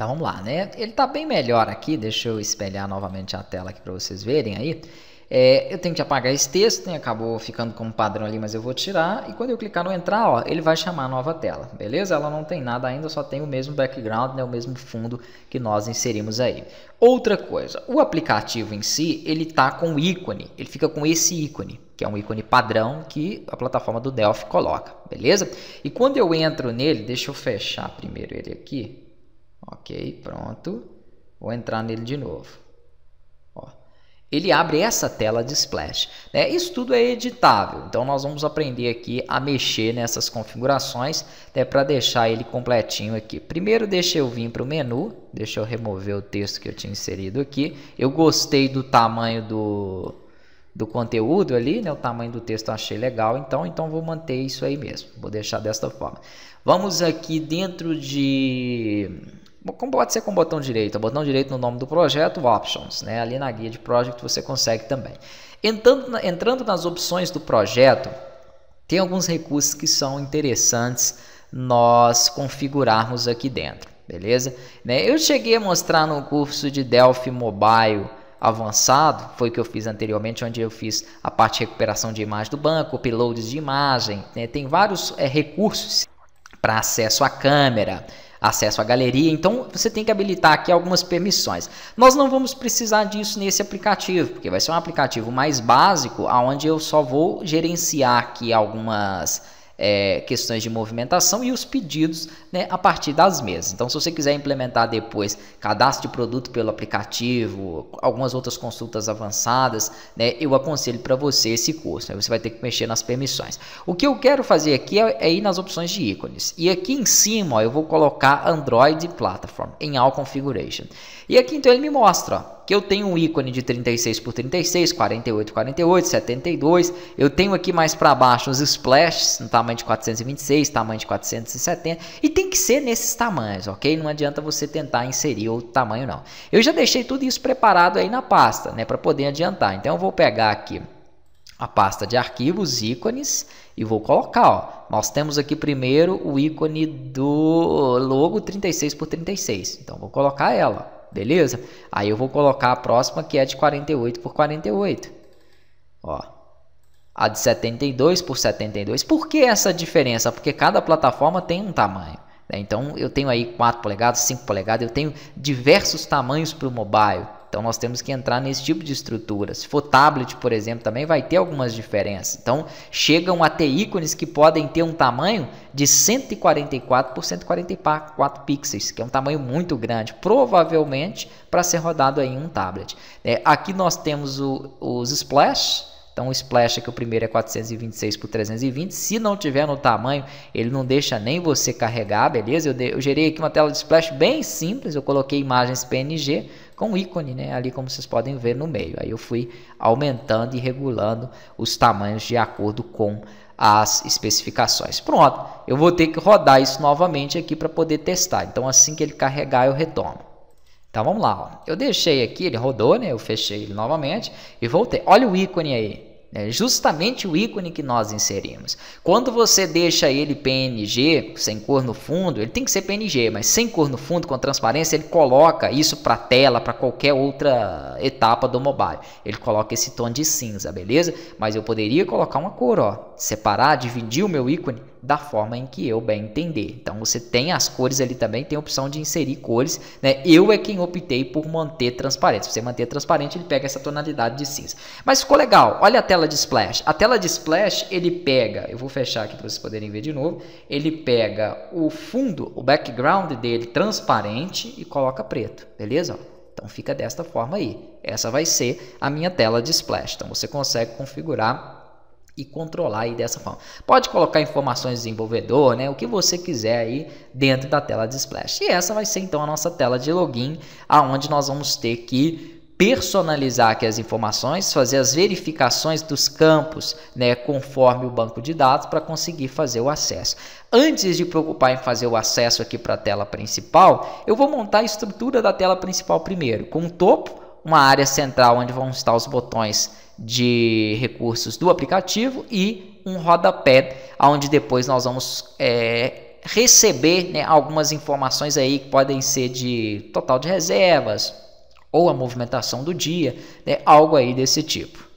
Então vamos lá, né? Ele está bem melhor aqui, deixa eu espelhar novamente a tela aqui para vocês verem aí. É, eu tenho que apagar esse texto, né? acabou ficando como padrão ali, mas eu vou tirar. E quando eu clicar no entrar, ó, ele vai chamar a nova tela, beleza? Ela não tem nada ainda, só tem o mesmo background, né? o mesmo fundo que nós inserimos aí. Outra coisa, o aplicativo em si, ele tá com ícone, ele fica com esse ícone, que é um ícone padrão que a plataforma do Delphi coloca, beleza? E quando eu entro nele, deixa eu fechar primeiro ele aqui. Ok, pronto. Vou entrar nele de novo ele abre essa tela de splash. Né? Isso tudo é editável, então nós vamos aprender aqui a mexer nessas configurações né, para deixar ele completinho aqui. Primeiro deixa eu vir para o menu, deixa eu remover o texto que eu tinha inserido aqui. Eu gostei do tamanho do, do conteúdo ali, né? o tamanho do texto eu achei legal, então, então vou manter isso aí mesmo, vou deixar desta forma. Vamos aqui dentro de como pode ser com o botão direito? O botão direito no nome do projeto, Options, né? ali na guia de Project você consegue também. Entrando, entrando nas opções do projeto, tem alguns recursos que são interessantes nós configurarmos aqui dentro, beleza? Né? Eu cheguei a mostrar no curso de Delphi Mobile avançado, foi o que eu fiz anteriormente, onde eu fiz a parte de recuperação de imagem do banco, uploads de imagem, né? tem vários é, recursos para acesso à câmera, acesso à galeria. Então você tem que habilitar aqui algumas permissões. Nós não vamos precisar disso nesse aplicativo, porque vai ser um aplicativo mais básico, onde eu só vou gerenciar aqui algumas é, questões de movimentação e os pedidos né, a partir das mesas. Então, se você quiser implementar depois cadastro de produto pelo aplicativo, algumas outras consultas avançadas, né, eu aconselho para você esse curso. Você vai ter que mexer nas permissões. O que eu quero fazer aqui é, é ir nas opções de ícones. E aqui em cima ó, eu vou colocar Android Platform em All Configuration. E aqui então ele me mostra ó, que eu tenho um ícone de 36 por 36, 48 48, 72. Eu tenho aqui mais para baixo os splashes no tamanho de 426, tamanho de 470 e tem que ser nesses tamanhos, ok? Não adianta você tentar inserir outro tamanho não. Eu já deixei tudo isso preparado aí na pasta, né, para poder adiantar. Então eu vou pegar aqui a pasta de arquivos, ícones e vou colocar, ó. Nós temos aqui primeiro o ícone do logo 36 por 36. Então vou colocar ela beleza? Aí eu vou colocar a próxima que é de 48 por 48. Ó. A de 72 por 72. Por que essa diferença? Porque cada plataforma tem um tamanho. Né? Então eu tenho aí 4 polegadas, 5 polegadas, eu tenho diversos tamanhos para o mobile. Então nós temos que entrar nesse tipo de estrutura. Se for tablet, por exemplo, também vai ter algumas diferenças. Então chegam a ter ícones que podem ter um tamanho de 144 por 144 pixels, que é um tamanho muito grande, provavelmente para ser rodado em um tablet. É, aqui nós temos o, os splash, então o splash aqui o primeiro é 426 por 320. Se não tiver no tamanho, ele não deixa nem você carregar, beleza? Eu, de, eu gerei aqui uma tela de splash bem simples. Eu coloquei imagens PNG com ícone, né? Ali como vocês podem ver no meio. Aí eu fui aumentando e regulando os tamanhos de acordo com as especificações. Pronto, eu vou ter que rodar isso novamente aqui para poder testar. Então assim que ele carregar eu retomo. Então vamos lá, ó. eu deixei aqui, ele rodou, né? Eu fechei ele novamente e voltei. Olha o ícone aí. É justamente o ícone que nós inserimos. Quando você deixa ele PNG, sem cor no fundo, ele tem que ser PNG, mas sem cor no fundo, com transparência, ele coloca isso para tela, para qualquer outra etapa do mobile. Ele coloca esse tom de cinza, beleza? Mas eu poderia colocar uma cor, ó, separar, dividir o meu ícone da forma em que eu bem entender. Então você tem as cores ali também, tem a opção de inserir cores, né? Eu é quem optei por manter transparente. Se você manter transparente, ele pega essa tonalidade de cinza. Mas ficou legal. Olha a tela de splash. A tela de splash, ele pega, eu vou fechar aqui para vocês poderem ver de novo. Ele pega o fundo, o background dele transparente e coloca preto, beleza? Então fica desta forma aí. Essa vai ser a minha tela de splash. Então você consegue configurar e controlar aí dessa forma. Pode colocar informações de desenvolvedor, né, o que você quiser aí dentro da tela de splash. E essa vai ser então a nossa tela de login, aonde nós vamos ter que personalizar aqui as informações, fazer as verificações dos campos, né, conforme o banco de dados para conseguir fazer o acesso. Antes de preocupar em fazer o acesso aqui para a tela principal, eu vou montar a estrutura da tela principal primeiro, com um topo, uma área central onde vão estar os botões de recursos do aplicativo e um rodapé, onde depois nós vamos é, receber né, algumas informações aí que podem ser de total de reservas ou a movimentação do dia, né, algo aí desse tipo.